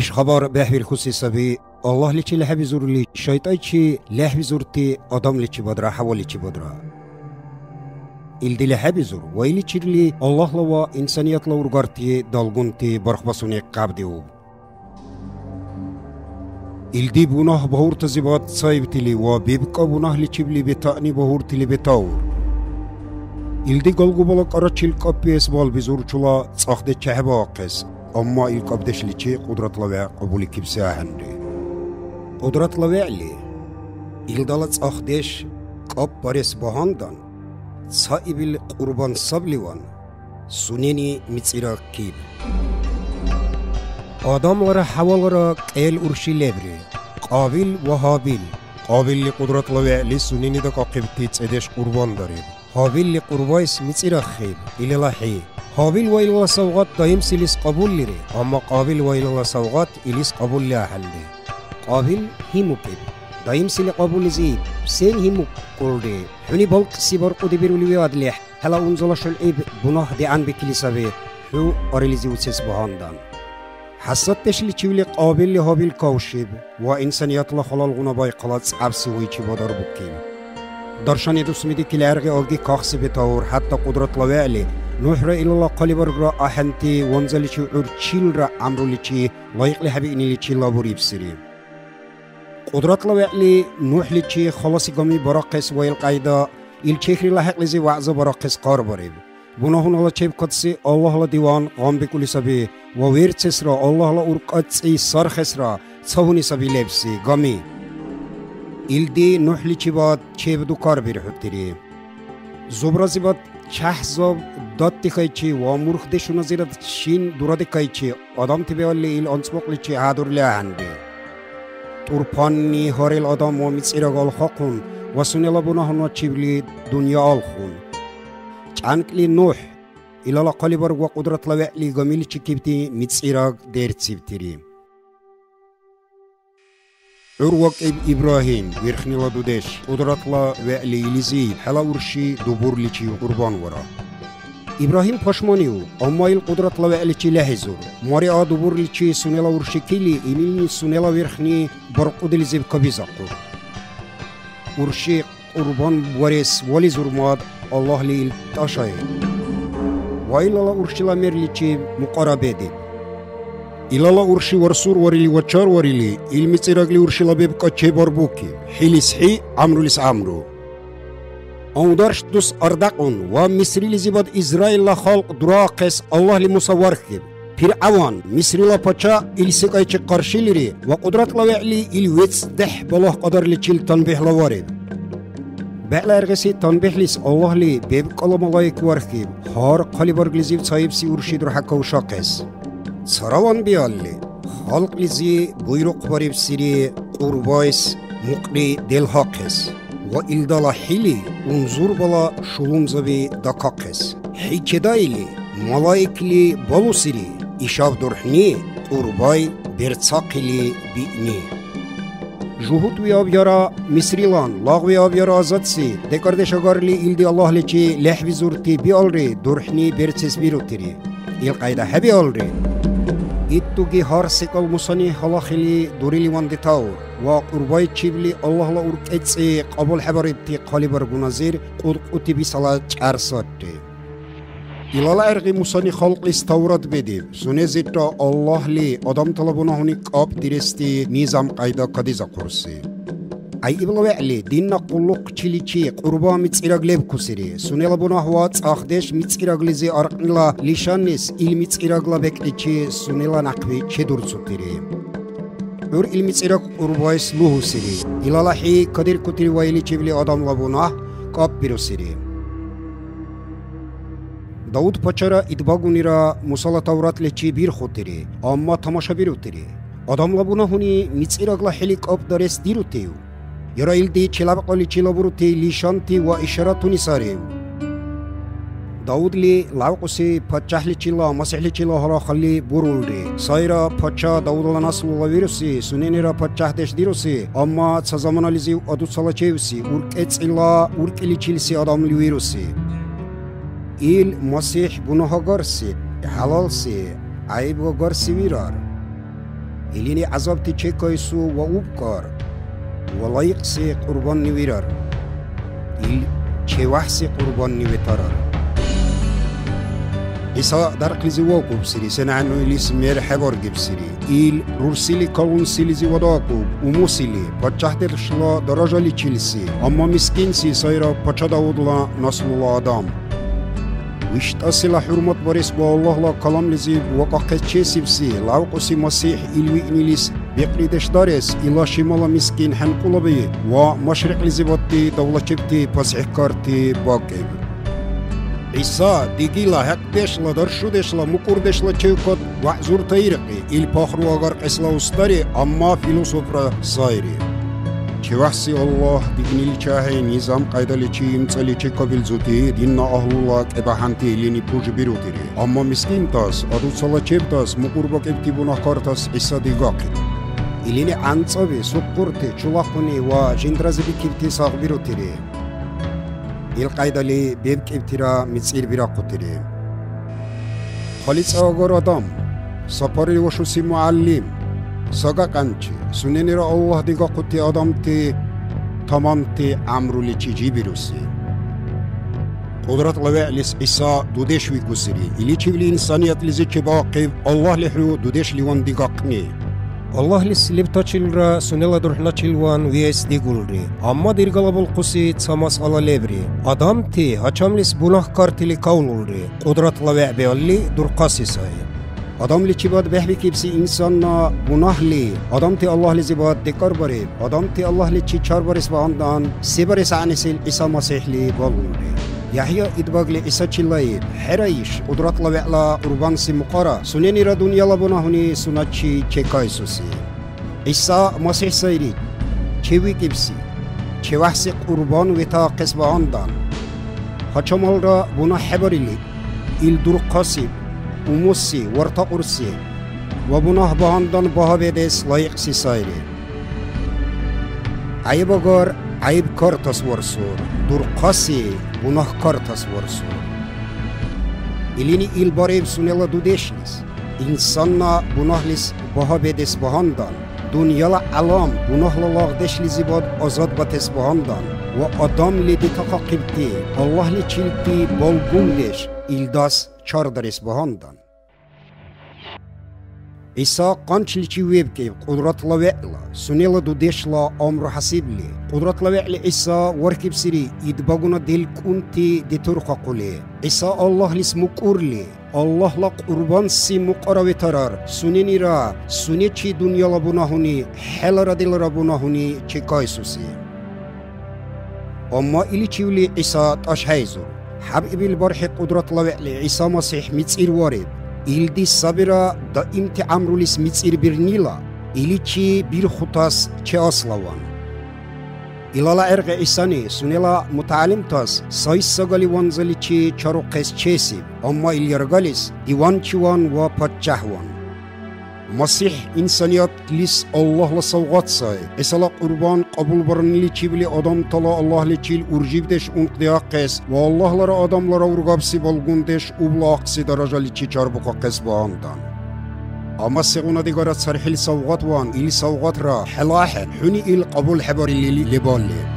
ишхабар беҳвил хусисаби аллоҳ личи лаҳаби зурли шайтойчи лаҳви зурти одам личи бодра ҳаво личи бодра илди лаҳаби зур ва или чирли аллоҳла ва инсониятла ургарти далгунти бархбасуни қабди ӯ илди буноҳ баҳурта зибот цаибтили ва бибка буноҳ личибли бетаъни баҳуртили бетаур илди Amma ilk abdeşliçi Qudratla və qəbul edib səhəndir. Qudratla vəli ildalat axdeş qab pares bahandan saibil qurban sablivan suneni mitsirak kib. Adamlara havalara qel urşi lebri qabil və habil qabilli qudratla vəli suneni də qaqib tiç edəş qurban darib. Habilli qurbais mitsirak xib ilahi Qabil wayla sawgat dayım silis qabulleri, amma qabil wayla sawgat ilis qabulli ahalli. Qabil himupib, dayım sili qabullizib, sen himup kurdi. Hüni balk sibar qudibir ulvi adlih, hela unzalaşul ib bunah diyan bikilisabi, hü arilizi utsiz buhandan. حسد تشلي تشولي قابل لهابيل كوشيب وإنسان يطلع خلال غنباي قلاتس عبسي ويشي بدر بكيم درشان يدوس ميدي كلارغي أوغي كاخسي بتاور حتى قدرة لوالي نوح إلى قلبر را أهنتي ونزلتي أرشيل را أمرلتي لايق لهبيني لتي لابوري بسري قدرات لوعلي نوح لتي خلاص قمي براقس ويل قايدا إلتيخري لحق لزي وعز براقس قاربريب بناهن الله چیب قدسی الله لا دیوان غام بکلی سبی و ویرچس را الله لا ارقدسی سرخس را صهونی سبی لبسی گمی ایلدی نوحلی چی باد چیب دو کار بیرحب دیری زبرازی باد شهزوب داتی خیچی و مرخ دشون زیرد شین دورد خیچی آدم تی بیالی ایل انسبق لیچی هادور لیهندی تورپانی هاریل آدم و میسیرگال خاکون و سنیلا بناهنو چیبلی دنیا آلخون چانکلی نوح ایلالا قالی برگ و قدرت لوئلی گمیلی چکیبتی میسیرگ دیر چیبتیریم Ürwaqib İbrahim, Verxnila Dudeş, Udratla və Leylizi, hələ urşi duburliçi qurban vara. İbrahim Paşmaniu, Ammail Qudratla və Əliçi Ləhizur, Maria Duburliçi Sunela Urşikili, Emilni Sunela Verxni, Barqudil Zibkabizaqu. Urşi Urban Boris Valizurmad, Allah Leyl Taşayı. Vaylala Urşila Merliçi Muqarabedi. илала урши варсур варили ва чар варили илмицирагли уршила бебка чебарбуки хилис хи амрулис амру ондарш дус ардақун ва мисрилизибад израилла халқ дураақес аллаҳли мусаввархиб пиръаван мисрила пача илсикайчи қаршилири ва қудратлавеъли ил вецдеҳ балоҳ қадарличил танбеҳлавариб беъларғиси танбеҳлис аллаҳли бебкала малаик вархиб ҳар қалибарглизив цаибси уршидур ҳакавшақес цараван биалли халқлизи буйруқбарибсири қурбойс муқри делҳақес ва илдала хили унзурбала шулумзави дакақес ҳичедайли малаикли балусири ишавдурҳни қурбой берцақили биъни жуҳуд виабяра мисрилан лағ виабяра азатси декардешагарли илди аллаҳличи леҳви зурти биалри дурҳни берцес бирутири илқайда ҳабиалри иттуги ҳар секал мусани ҳалахили дуриливанди тавр ва қурбои чибли аллоҳла уркъеци қабул ҳабарибти қалибаргуназир қудқути бисала чарсотти илала арғи мусани халқис таврат бедиб сунезитра аллоҳли одамталабунаҳуни қаб дирести низам қайда кадиза қурси айиблавеъли динна қуллуқчиличи қурба мицӀираглеб кусири сунела бунаҳва цӀахдеш мицӀираглизи арқнила лишаннис ил мицӀирагла бекӀличи сунела нақви чедурцутири ӯр ил мицӀираг қурбоис луҳусири илалаҳи кадиркутири ва иличибли адамла бунаҳ каб бирусири давуд пачара идбагунира мусала тавратличи бирхутири амма тамоша бирутири адамла бунаҳуни мицӀирагла ҳели каб дарес дирутию юраилди чилабқали чилабурути лишанти ва ишаратуни сарев давудли лавқуси падчаҳличила масиҳличилаҳара халли бурулри сайра падча давудла наслула вируси суненира падчаҳдеш дируси амма цазаманализи адусалачевси уркӀецӀила уркӀиличилси адамли вируси ил масиҳ гуноҳагарси ҳалалси айбгагарси вирар илини азабти чекайсу ва ولایق سی قربان نویرار. ایل چه وحس قربان نویتارار. إسا درق لزي واقو بسيري سنة إلي سمير حبار بسيري إيل رورسيلي كون سيلي زي وداقو وموسيلي بچحت الشلا درجة لي تشيلسي أما مسكين سي سايرا بچا داودلا نصل الله دام واشتاصل حرمة باريس والله لا كلام لزي وقاقة تشيسيبسي لعوقسي مسيح إلوي إنيليس بيقلي دشداريس إلا شمال مسكين حنقلبي ومشرق لزيباتي دولة شبتي بسيح كارتي باقي عيسى ديجيلا هك دشلا درشو دشلا مكور دشلا تشيكوت وعزور تيرقي الباخر وغرق إسلاوستاري أما فيلوسوفرا صايري وحسي الله بإذن الشاهي نظام قيد لشي يمتلي شي قبل زوتي دين أهل الله كبحانتي ليني بوج بيروتيري أما مسكين تاس أدو صلاة شيب تاس مقربك ابتبونا خارتاس إسا ديقاقي إليني عنصبي سقرتي شلاخوني وجندرازي بكبتي ساغ بيروتيري إلقايدا لي بيبك ابترا متصير بيراقوتيري خليص أغور أدم سفاري وشوسي معلم сога қанчи сунениро овоҳ нигоҳ қутти одомти томомти амрули чиҷӣ бирусӣ قدرت لوی لس ایسا دودش وی گسری ایلی چیولی انسانیت لزی که باقیب الله لحرو دودش لیوان دیگاقنی الله لس لبتا چیل را سنلا درحنا چیلوان ویس دیگول ری اما دیرگلا بلقسی تساماس علا لیبری آدم تی هچام لس بناه کار تیلی کولول ری قدرت لوی بیالی درقاسی سایی آدم لی چی باد به که بسی انسان نا گناه لی آدم تی الله لی زباد دکار بری آدم تی الله لی چی چار برس با آمدان سی برس عنسل عیسی مسیح لی بالون لی يحيى إدباغ إساتشيلاي حرايش قدرات لوعلا أربان سي مقارا سنيني را دنيا لبنا هني سناتشي چيكاي سوسي إسا مسيح سيري چيوي كبسي چيوحسي قربان ويتا قسبان دان خاچمال را بنا حبري لي إل دور قاسي umusi warta ursi ve bunah bahandan bahabedes layık sisayri. Ayıp agar ayıp kar tasvarsur, durqasi bunah kar tasvarsur. Ilini ilbarev sunela dudeşnis, insanna bunahlis bahabedes bahandan, دنیالا علام گناه لالاغ دش لی زیباد آزاد با تسبهاندان و آدم لی دی تقا قبتی الله لی چلتی بالگون دش ایلداس چار در اسبهاندان إيسا قنش لشي ويبكي قدرات لوئلا سنيلا دوديشلا أمر حسيبلي قدرات لوئلا إيسا وركب سري يدبغنا ديل كنتي دي ترقى قولي إيسا الله لسمك أورلي الله لا قربان سي مقرب ترار سنيني را سني چي دنيا لبنا هوني حل را دل ربنا هوني چي كايسوسي أما إلي چيولي إيسا تاش هايزو حب إبي البرح قدرات لوئلا إيسا مسيح متصير وارد илди сабира даимти амрулис мицӀирбирнила иличи бирхутас чеаславан илала эрғи исани сунела мутаалимтас сайссагали ванзаличи чарухъес чесиб амма иляргалис диванчиван ва падчаҳван масиҳ инсоният лис аллоҳла савғат сай эсала қурбон қабул барнили чибли адам тала аллоҳли чил уржибдеш унқдиаққес ва аллоҳлара адамлара ургабси болгундеш ублақси даражали чи чарбуқаққес баандан амма сегуна дигара сарҳил савғатван ил савғатра хелаҳен ҳуни ил қабул хебарили либалли